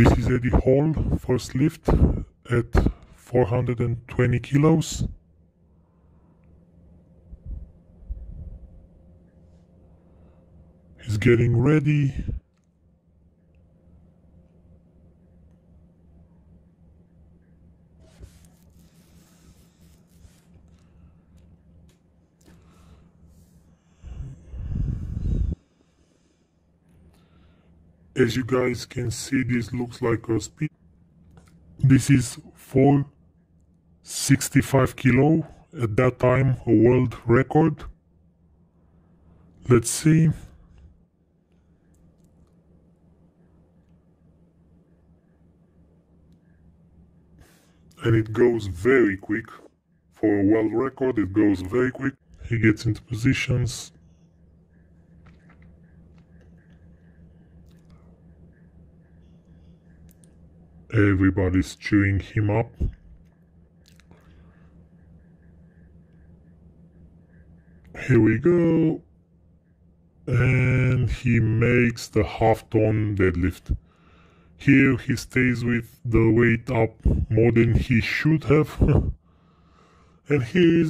This is Eddie Hall, first lift at 420 kilos. He's getting ready. As you guys can see, this looks like a speed. This is 465 kilo, at that time a world record. Let's see. And it goes very quick. For a world record, it goes very quick. He gets into positions, Everybody's chewing him up. Here we go. And he makes the half ton deadlift. Here he stays with the weight up more than he should have. and here is